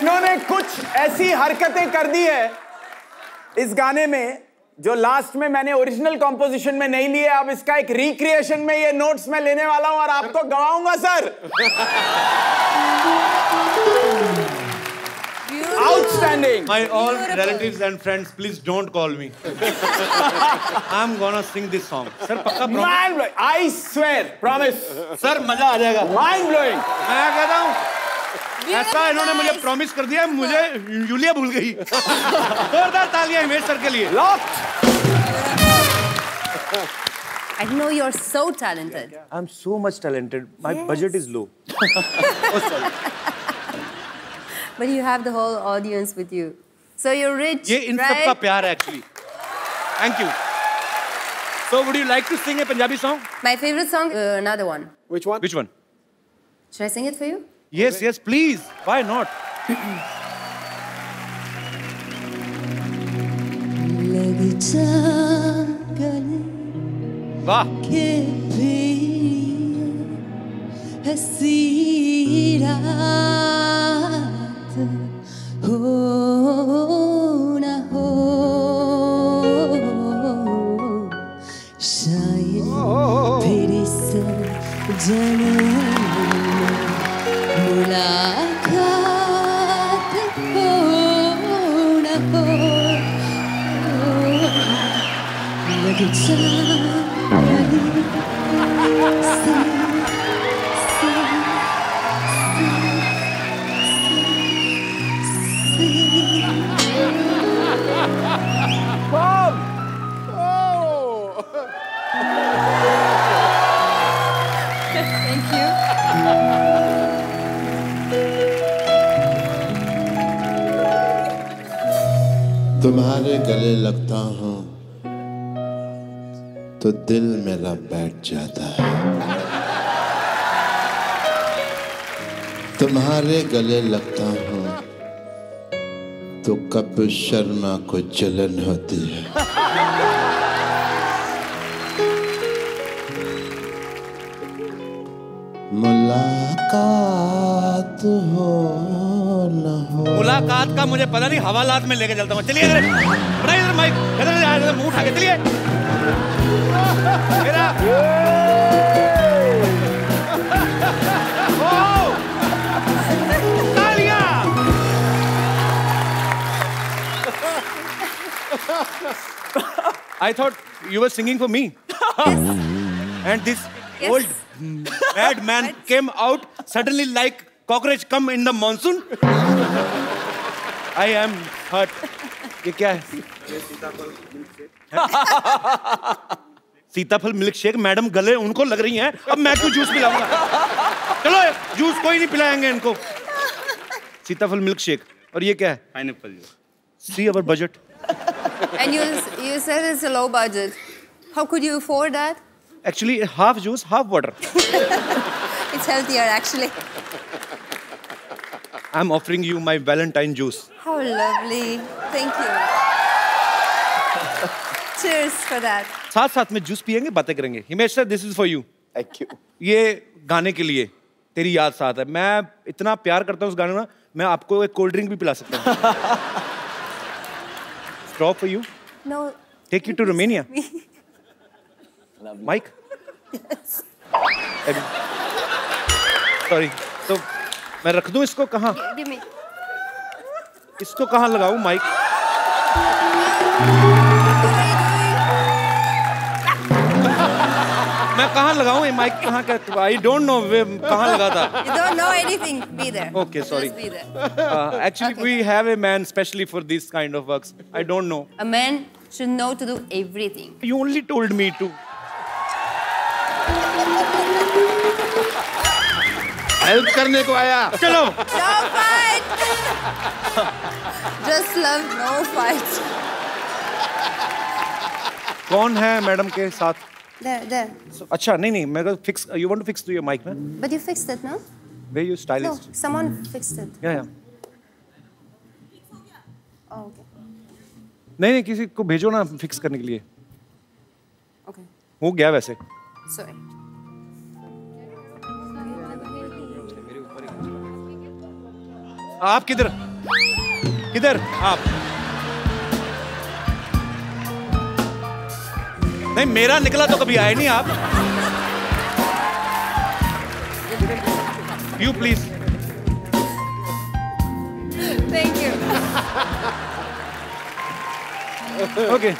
इन्होंने कुछ ऐसी हरकतें कर दी है इस गाने में जो लास्ट में मैंने ओरिजिनल कॉम्पोजिशन में नहीं लिए अब इसका एक रिक्रिएशन में ये नोट्स मैं लेने वाला हूँ और आपको गवाऊँगा sir. Outstanding My all Beautiful. relatives and friends, please don't call me. I'm gonna sing this song. Sir, पक्का promise? Mind blowing I swear promise sir मज़ा आ जाएगा माइंड ब्लोइंग मैं कहता हूँ ऐसा इन्होंने मुझे प्रॉमिस कर दिया मुझे यूलिया भूल गई जोरदार तालियाँ हिमेश सर के लिए locked I know you're so talented. I'm so much talented. My Yes. budget is low. But you have the whole audience with you. So you're rich, ये इन सब का right? प्यार है actually thank you So would you like to sing a Punjabi song? My favorite song, uh, another one. Which one? Which one? Should I sing it for you? Yes, yes, please. Why not? लग जा गले वाह के लग जा गले से से Thank you. तुम्हारे गले लगता हूँ तो दिल मेरा बैठ जाता है तुम्हारे गले लगता हूँ तो कपिल शर्मा को जलन होती है मुलाकात हो न हो मुलाकात का मुझे पता नहीं हवालात में लेके चलता हूँ चलिए माइक मुँह उठा के चलिए I thought you were singing for me. and this Yes. old bad man came out suddenly like cockroach come in the monsoon. I am hurt. ये क्या है सीताफल मिल्क शेक मैडम गले उनको लग रही हैं अब मैं क्यों जूस पिलाऊँगा चलो जूस कोई नहीं पिलाएँगे इनको सीताफल मिल्क शेक और ये क्या है pineapple juice see our budget And you you said it's a low budget. How could you afford that? Actually half juice half water It's healthier actually. I am offering you my Valentine juice How lovely. Thank you. Cheers for that. साथ साथ में juice पियेंगे बातें करेंगे। Himesh sir this is for you thank you ये गाने के लिए तेरी याद साथ है। मैं इतना प्यार करता हूँ उस गाने में मैं आपको एक कोल्ड ड्रिंक भी पिला सकता हूँ। Stop for you No. Take you to Romania mic sorry तो मैं रख दूँ इसको कहाँ? इसको कहाँ लगाऊँ माइक मैं कहाँ लगाऊँ? माइक कहाँ आई डोंट नो कहाँ लगा था? Sorry actually we have a man specially for this kind of works I don't know a man should know to do everything you only told me to help करने को आया। चलो। Just love no fight कौन है madam के साथ? There, there. So, अच्छा नहीं नहीं मैं fix you want to fix to your mic ना But you fixed it, no? Way you No, someone fixed it. या या Oh, okay. नहीं नहीं किसी को भेजो ना फिक्स करने के लिए Okay. हो गया वैसे Sorry. आप किधर किधर आप नहीं मेरा निकला तो कभी आए नहीं आप। You please Thank you. Okay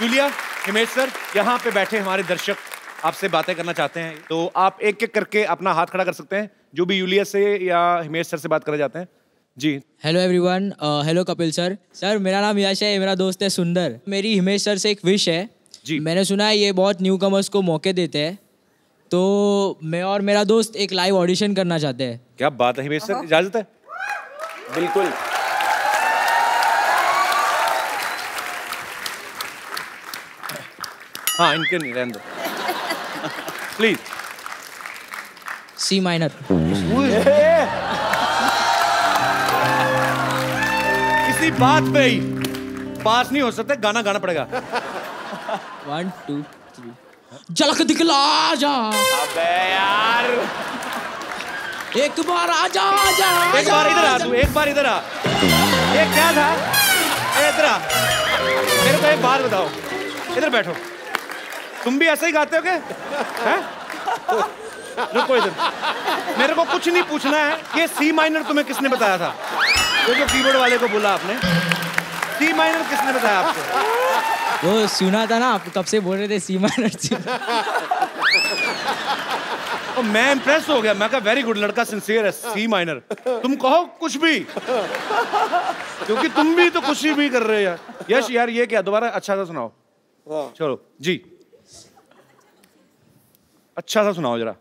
Julia Himesh sir यहाँ पे बैठे हमारे दर्शक आपसे बातें करना चाहते हैं। तो आप एक एक करके अपना हाथ खड़ा कर सकते हैं जो भी यूलिया से या हिमेश सर से बात करना चाहते हैं। जी। Hello everyone hello Kapil sir sir मेरा नाम यश है मेरा दोस्त है सुंदर. मेरी हिमेश सर से एक विश है। जी। मैंने सुना है ये बहुत न्यू कमर्स को मौके देते हैं। तो मैं और मेरा दोस्त एक लाइव ऑडिशन करना चाहते हैं। क्या बात है हिमेश सर इजाज़त है? बिल्कुल। हाँ इनके नहीं रहने दो। प्लीज़ सी माइनर किसी बात पे ही। पास नहीं हो सकते गाना गाना पड़ेगा। वन टू थ्री झलक दिखला जा। अबे यार। एक बार आजा आजा एक बार इधर आ तू एक बार इधर आ। ये क्या था? इधर आ। मेरे को एक बात बताओ। इधर बैठो। तुम भी ऐसे ही गाते हो क्या? रुको इधर। मेरे को कुछ नहीं पूछना है कि सी माइनर तुम्हें किसने बताया था? वो जो कीबोर्ड वाले को बोला आपने सी माइनर किसने बताया आपको? वो सुना था ना आप कब से बोल रहे थे सी माइनर और मैं इम्प्रेस हो गया मैं कहा वेरी गुड लड़का सिंसियर है सी माइनर तुम कहो कुछ भी. क्योंकि तुम भी तो कुछ भी कर रहे हो यार। यश यार ये क्या दोबारा अच्छा सा सुनाओ। चलो जी। अच्छा सा सुनाओ जरा।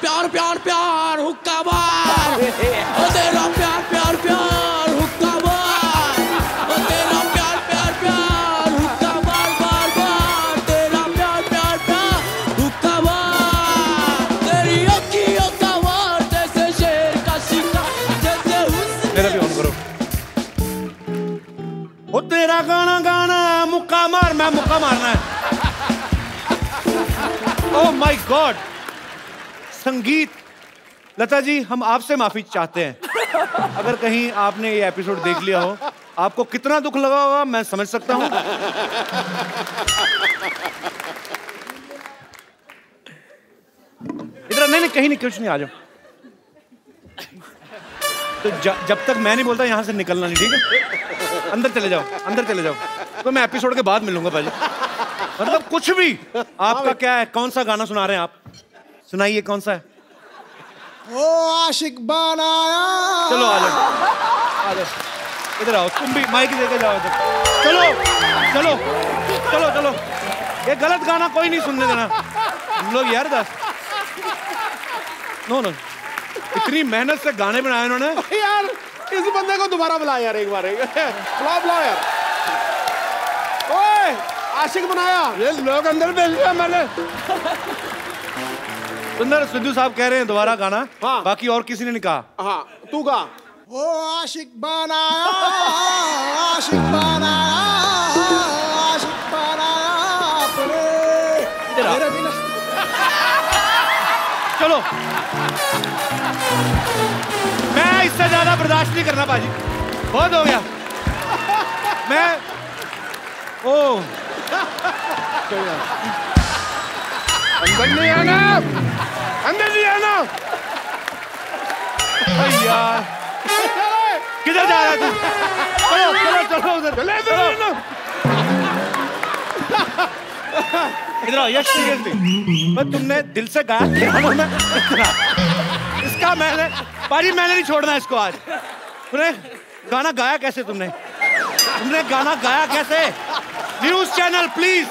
प्यार प्यार प्यार हुक्का बार ओ तेरा प्यार प्यार प्यार हुक्का बार ओ तेरा प्यार प्यार प्यार हुक्का बार बार बार। तेरा प्यार प्यार प्यार हुक्का बार तेरी अखियों का वार जैसे शेर का शिकार जैसे हुस्न मेरा भी ऑन करो। ओ तेरा गाना गाना मुक्का मार मैं मुक्का मारना है। ओह माय गॉड संगीत। लता जी हम आपसे माफ़ी चाहते हैं। अगर कहीं आपने ये एपिसोड देख लिया हो आपको कितना दुख लगा होगा मैं समझ सकता हूँ। इधर नहीं नहीं कहीं नहीं कुछ नहीं आ जाओ। तो ज, जब तक मैं नहीं बोलता यहाँ से निकलना नहीं ठीक है? अंदर चले जाओ अंदर चले जाओ। तो मैं एपिसोड के बाद मिलूँगा पहले मतलब कुछ भी। आपका क्या है? कौन सा गाना सुना रहे हैं आप? सुनाइए कौन सा? है ओ आशिक बनाया। चलो आ जाओ। आ जाओ। इधर आओ। तुम भी माइक लेके जाओ इधर। चलो चलो चलो चलो। ये गलत गाना कोई नहीं सुनने देना। हम लोग यार दस नो नो। इतनी मेहनत से गाने बनाए उन्होंने यार इस बंदे को दोबारा बुला यार एक बार। एक बुलाओ बुलाओ यार। ओए आशिक बनाया। ये लोग अंदर भेज दिया मैंने। सुंदर सिद्धू साहब कह रहे हैं दोबारा गाना। हाँ। बाकी और किसी ने नहीं कहा। हाँ तू गा। ओ आशिक बनाया आशिक बनाया आशिक बनाया अपने। बिना चलो। मैं इससे ज़्यादा बर्दाश्त नहीं करना बाजी। बहुत हो गया। मैं ओ। अंदर नहीं आना। अंदर नहीं आना। यार किधर जा रहा तू चलो चलो चलो उधर। चले आना। इधर आओ यश सीरियसली मैं तुमने दिल से गाया में इतना। इसका मैंने पारी मैंने नहीं छोड़ना इसको आज। तूने गाना गाया कैसे तुमने? तुमने गाना गाया कैसे? न्यूज़ चैनल प्लीज़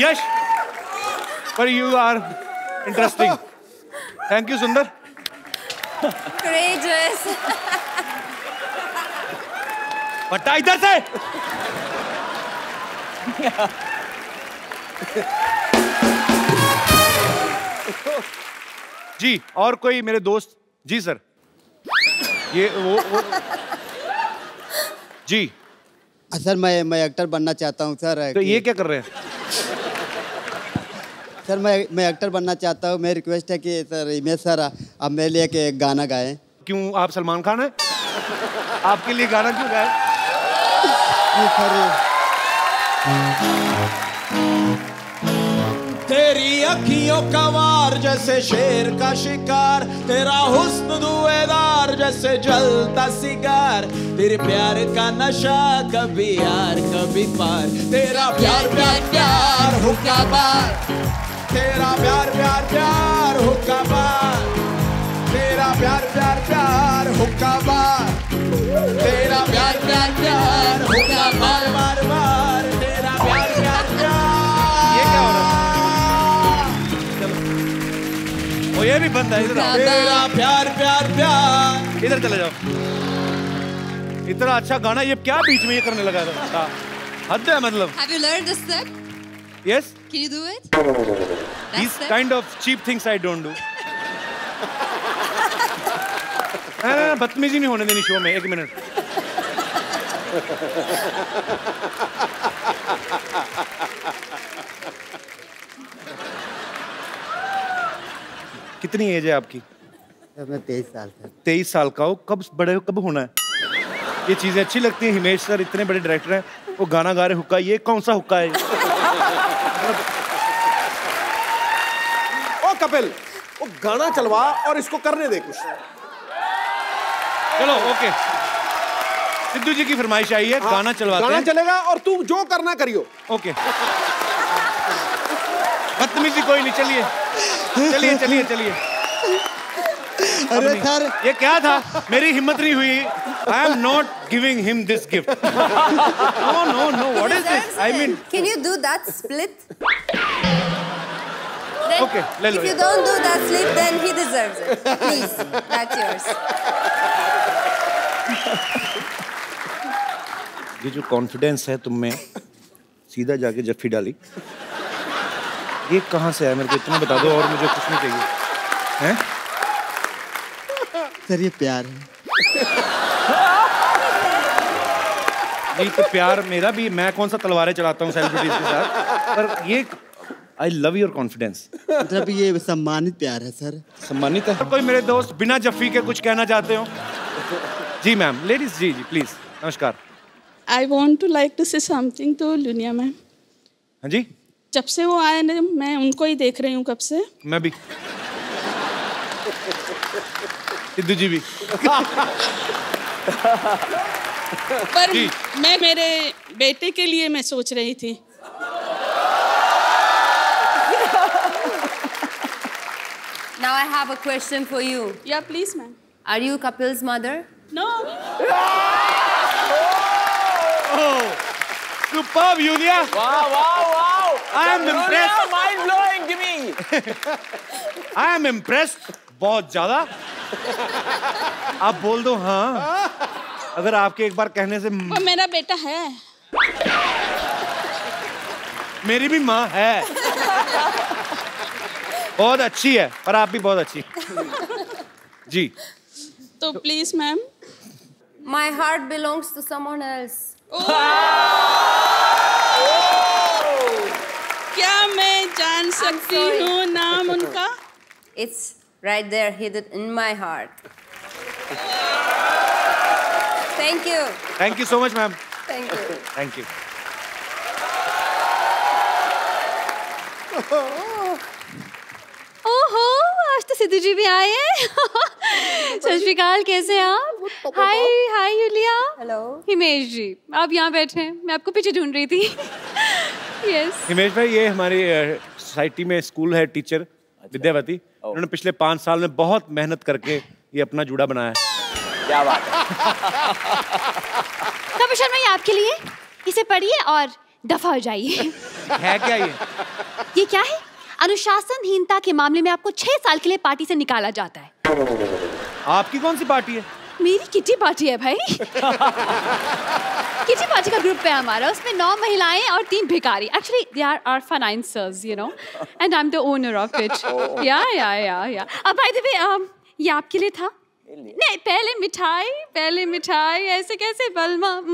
यश पर you are interesting thank you सुंदर. बट्टा इधर से जी और कोई मेरे दोस्त जी सर ये वो, वो जी। सर मैं मैं एक्टर बनना चाहता हूँ सर तो ये क्या कर रहे हैं? सर मैं मैं एक्टर बनना चाहता हूँ। मेरी रिक्वेस्ट है कि सर इमेज सर आप मेरे लिए कि एक गाना गाएँ। क्यों आप सलमान खान हैं? आपके लिए गाना क्यों गाए? सर अखियों का वार जैसे शेर का शिकार, तेरा हुस्न धुएदार जैसे जलता सिगार। तेरे प्यार का नशा कभी यार कभी पार। तेरा प्यार प्यार प्यार हुक्का बार। तेरा प्यार प्यार प्यार हुक्का बार। तेरा प्यार प्यार प्यार हुक्का बार। तेरा प्यार प्यार प्यार हुक्का बार। ये भी बंद है इधर तेरा प्यार प्यार प्यार। इधर चले जाओ। इतना अच्छा गाना ये क्या बीच में ये करने लगा था? हद है मतलब। Have you learned this step? Yes Can you do it? These That's it. kind of cheap things I don't do. ना ना ना, बदतमीजी नहीं होने देनी शो में। एक मिनट। कितनी एज है आपकी? मैं तेईस साल सर तेईस साल का हो। कब बड़े हो कब होना है? ये चीज़ें अच्छी लगती हैं हिमेश सर इतने बड़े डायरेक्टर हैं। वो गाना गा रहे हुक्का ये कौन सा हुक्का है? ओ कपिल वो गाना चलवा और इसको करने दे कुछ। चलो ओके सिद्धू जी की फरमाइश आई है गाना चलवा गाना चलेगा और तू जो करना करियो। ओके बदतमीजी कोई नहीं चलिए। चलिए चलिए चलिए। अरे सर ये क्या था? मेरी हिम्मत नहीं हुई। I am not giving him this gift no no no what is this I mean Can you do that split? Then, Okay, ले लो If you ये। don't do that split, then he deserves it. Please, that's yours. ये जो confidence है तुम में सीधा जाके जफ्फी डाली। ये कहाँ से आया? मेरे को इतना बता दो और मुझे कुछ नहीं चाहिए। हैं? सर ये प्यार है। नहीं तो प्यार मेरा भी मैं कौन सा तलवारें चलाता हूँ सेलिब्रिटीज के साथ? पर ये आई लव योर कॉन्फिडेंस मतलब ये सम्मानित प्यार है सर। सम्मानित है? कोई मेरे दोस्त बिना जफ्फी के कुछ कहना चाहते हो? जी मैम लेडीज़ जी जी प्लीज़ नमस्कार। I want to like to say something to Lunia ma'am हाँ जी। जब से वो आए ना मैं उनको ही देख रही हूँ कब से मैं भी सिद्धू जी भी पर जी। मैं मेरे बेटे के लिए मैं सोच रही थी Now I have a question for you. या please ma'am Are you Kapil's mother? No Superb, Yulia. Wow, wow, wow. I am impressed. Mind blowing, give me. I am impressed. बहुत ज़्यादा आप बोल दो हाँ अगर आपके एक बार कहने से वो मेरा बेटा है मेरी भी माँ है बहुत अच्छी है पर आप भी बहुत अच्छी जी तो please ma'am My heart belongs to someone else. क्या मैं जान सकती हूँ नाम उनका? It's right there, hidden in my heart. Thank you. Thank you so much ma'am Thank you. Thank you ओहो आज तो सिद्धू जी भी आए हैं। सत श्री अकाल कैसे हैं आप? Hi hi Yulia. Hello Himesh ji आप यहाँ बैठे हैं। मैं आपको पीछे ढूंढ रही थी। यस हिमेश भाई ये हमारी सोसाइटी में स्कूल है टीचर विद्यावती। उन्होंने पिछले पाँच साल में बहुत मेहनत करके ये अपना जूड़ा बनाया है। क्या बात है। शर्मा ये आपके लिए इसे पढ़िए और दफ़ा हो जाइए। है क्या ये? ये क्या है? अनुशासनहीनता के मामले में आपको छह साल के लिए पार्टी से निकाला जाता है। आपकी कौन सी पार्टी है? मेरी किटी पार्टी है भाई? किटी पार्टी का ग्रुप है हमारा। उसमें नौ महिलाएँ और तीन भिखारी। Actually they are are financiers you know and I am the owner of it yeah yeah yeah या अब बाय द वे ये आपके लिए था? नहीं पहले मिठाई पहले मिठाई ऐसे कैसे? बलमा mm,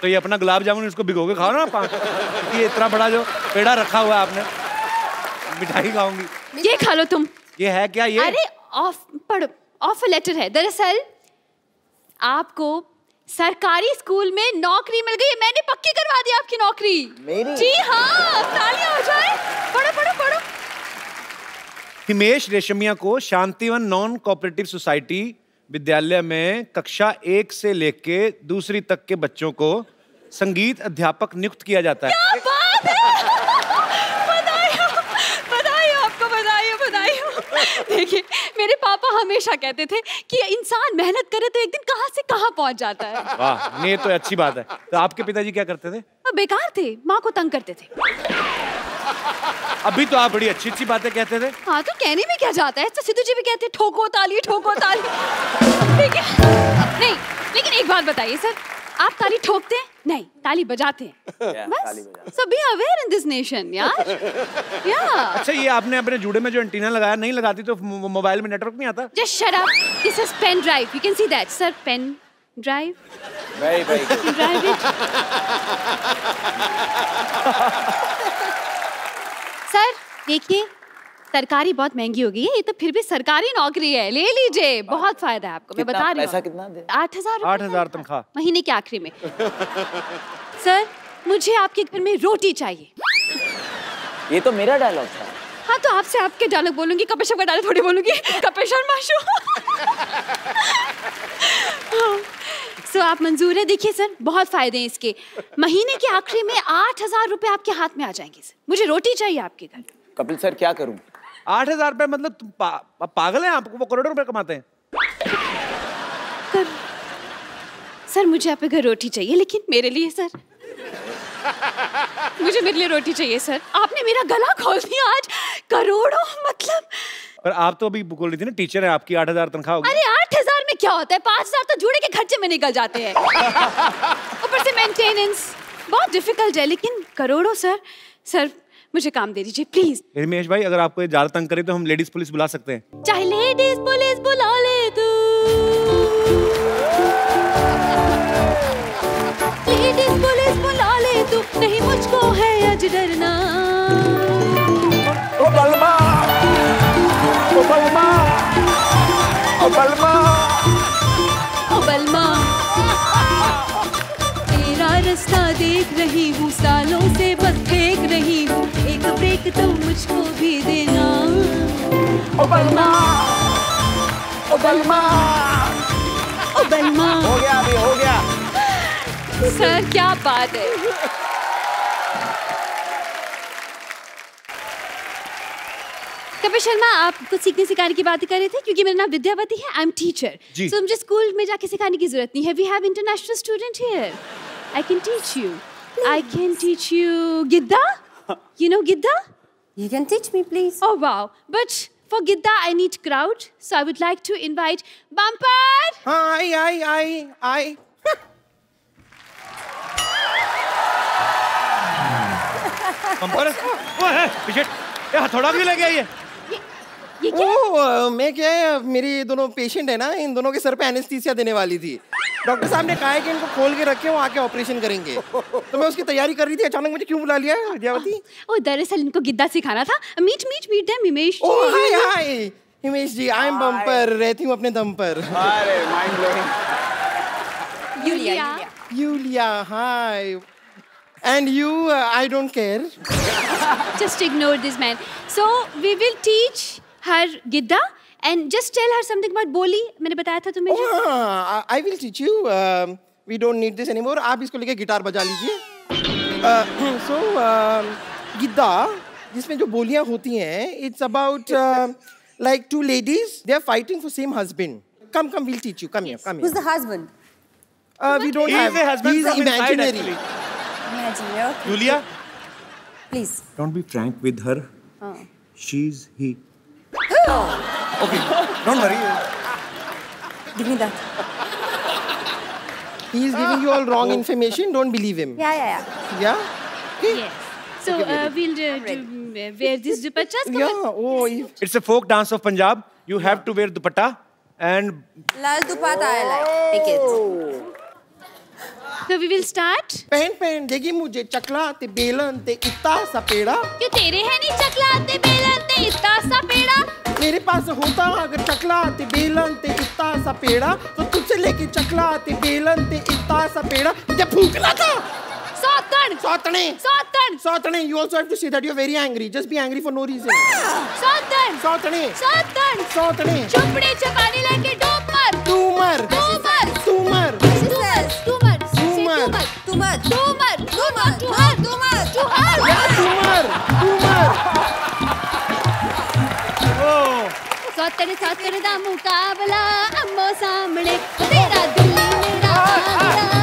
तो ये अपना गुलाब जामुन इसको भिगो के खाओ ना पाँच ये इतना बड़ा जो पेड़ा रखा हुआ है आपने। मिठाई खाऊँगी। ये खा लो तुम। ये है क्या ये? अरे ऑफ़ पढ़ो ऑफ़र लेटर है। दरअसल आपको सरकारी स्कूल में नौकरी मिल गई। है मैंने पक्की करवा दी आपकी नौकरी। मेरी? जी हाँ तालियाँ हो जाए पढ़ो पढ़ो पढ़ो। हिमेश रेशमिया को शांतिवन नॉन कोऑपरेटिव सोसाइटी विद्यालय में कक्षा एक से लेके दूसरी तक के बच्चों को संगीत अध्यापक नियुक्त किया जाता है। क्या बात है बधाई हो बधाई हो आपको बधाई हो बधाई हो देखिए मेरे पापा हमेशा कहते थे कि इंसान मेहनत करे तो एक दिन कहाँ से कहाँ पहुँच जाता है। वाह ये तो अच्छी बात है। तो आपके पिताजी क्या करते थे? वो बेकार थे माँ को तंग करते थे। अभी तो आप बड़ी अच्छी अच्छी बातें कहते थे। हाँ तो कहने में क्या जाता है? तो सिद्धू जी भी कहते ठोको ताली ठोको ताली। ठीक है। नहीं लेकिन एक बात बताइए सर। आप ताली ठोकते हैं? नहीं ताली बजाते हैं। ताली बस so be aware in this nation यार। या अच्छा ये आपने अपने जूड़े में जो एंटीना लगाया नहीं लगाती तो मोबाइल में नेटवर्क नहीं आता? Just shut up this is pen drive you can see that sir pen drive very very drive it sir देखिए सरकारी बहुत महँगी होगी है ये तो फिर भी सरकारी नौकरी है ले लीजिए बहुत फ़ायदा है आपको मैं बता रही हूँ। कितना आठ हज़ार आठ हज़ार तनख्वाह। महीने के आखिरी में। सर मुझे आपके घर में रोटी चाहिए। ये तो मेरा डायलॉग था। हाँ तो आपसे आपके डायलॉग बोलूँगी कपिल शर्मा डायलॉग थोड़ी बोलूँगी। कपिल शर्मा शो। सो आप मंजूर है? देखिए सर बहुत फ़ायदे हैं इसके। महीने के आखिरी में आठ हज़ार रुपए आपके हाथ में आ जाएँगे सर। मुझे रोटी चाहिए आपके घर। कपिल सर क्या करूँ? आठ हज़ार रुपए मतलब तुम पा, आप पागल हैं आपको वो करोड़ों रुपए कमाते हैं। कर सर मुझे आपके घर रोटी चाहिए लेकिन मेरे लिए सर। मुझे मेरे लिए रोटी चाहिए सर। आपने मेरा गला खोल दिया आज। करोड़ों मतलब। पर आप तो अभी बोल रही थी ना टीचर है आपकी आठ हज़ार तनख्वाह होगी। अरे आठ हज़ार में क्या होता है? पाँच हज़ार तो जूड़े के खर्चे में निकल जाते हैं। ऊपर से मेंटेनेंस बहुत डिफ़िकल्ट है लेकिन करोड़ों सर। सर मुझे काम दे दीजिए प्लीज़ हिमेश भाई अगर आपको ये ज़्यादा तंग करे तो हम लेडीज़ पुलिस बुला सकते हैं। चाहे लेडीज़ पुलिस बुला ले तू। लेडीज़ पुलिस बुला ले तू नहीं मुझको है आज डरना। ओ बलमा ओ बलमा ओ बलमा। ओ बलमा तेरा रास्ता देख रही हूँ सालों से बस देख रही हूँ। ब्रेक तो मुझको भी देना। ओ बलमा। ओ बलमा। ओ बलमा। हो गया अभी हो गया। सर क्या बात है। कपिल शर्मा आप कुछ सीखने सिखाने की बात कर रहे थे क्योंकि मेरा नाम विद्यावती है आई एम टीचर। सो मुझे स्कूल में जाके सिखाने की ज़रूरत नहीं है। We have international student here I can teach you I can teach you Giddha You know giddha You can teach me, please. Oh wow! But for Gidda, I need crowd, so I would like to invite Bumper. I I I I bumper वो है पीछे ये हथौड़ा भी लगे ये ये क्या? ओ, मैं क्या है मेरी दोनों पेशेंट है ना इन दोनों के सर पे एनेस्थीसिया देने वाली थी। डॉक्टर साहब ने कहा है कि इनको खोल के रखे वो आके ऑपरेशन करेंगे। तो मैं उसकी तैयारी कर रही थी अचानक मुझे क्यों बुला लिया विद्यावती ओ दरअसल इनको गिद्दा सिखाना था। Meet meet meet them Himesh oh hi hi. Himesh ji I am bumper रहती हूँ अपने दम पर। अरे mind blowing Yulia Yulia hi and you I don't care just ignore this man. So we will teach her gidda and just tell her something about boli मैंने बताया था तुम्हें जो I will teach you we don't need this anymore आप इसको लेके guitar बजा लीजिए सो गिद्दा जिसमें जो बोलियाँ होती हैं it's about like two ladies they are fighting for same husband come come will teach you come here come Who's the husband? Here we don't He is have a husband he is from inside, imaginary actually. Imagine, okay. Yulia Please. Don't be frank with her. Oh. She's he. Okay. Don't worry. Give me that. He is giving you all wrong oh. information. Don't believe him. Yeah, yeah, yeah. Yeah? Okay. Yes. So okay, uh, we'll uh, do, uh, wear this dupatta. Yeah. Oh. It's a folk dance of Punjab. You have to wear dupatta and... Lal dupatta oh. I like. Take it. Oh. So we will start. पहन पहन देगी मुझे चकला ते बेलन ते इत्ता सा पेड़ा। क्यों तेरे है नहीं चकला ते बेलन ते इतना सा पेड़ा? मेरे पास होता अगर चकला ते बेलन ते इत्ता सा पेड़ा तो तुझसे लेके चकला ते बेलन ते इत्ता सा पेड़ा मुझे फूकना था। सौतन सौतने सौतन सौतने you also have to say that you're very angry. Just be angry for no reason. सौतन सौतने सौतन सौतने चुपड़े चपाने लगे मर तू मर सौतन सौतन दा मुकाबला अम्मो सामने। तेरा दिल मेरा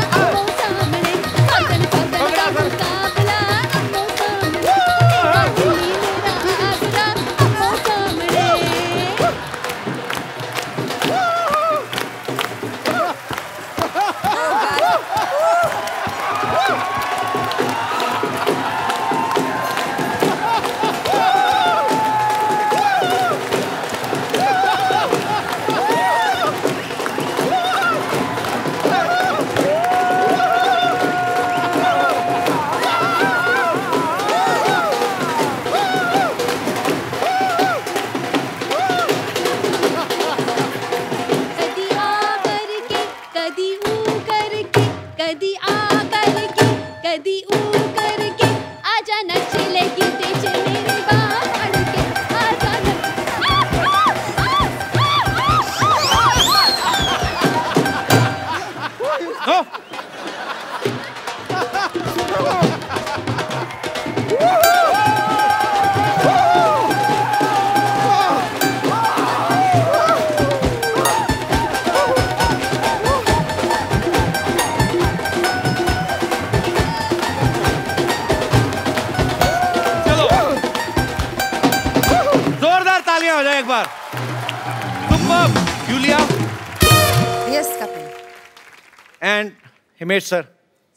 Himesh sir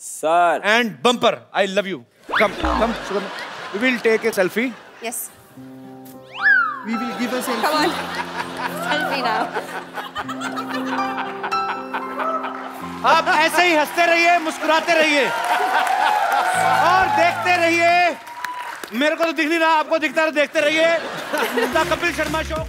sir and bumper I love you come come Shubham. we will take a selfie Yes. we will give us Come on. Selfie now. आप ऐसे ही हँसते रहिए मुस्कुराते रहिए और देखते रहिए मेरे को तो दिख नहीं रहा आपको दिखता है तो देखते रहिए कपिल शर्मा शो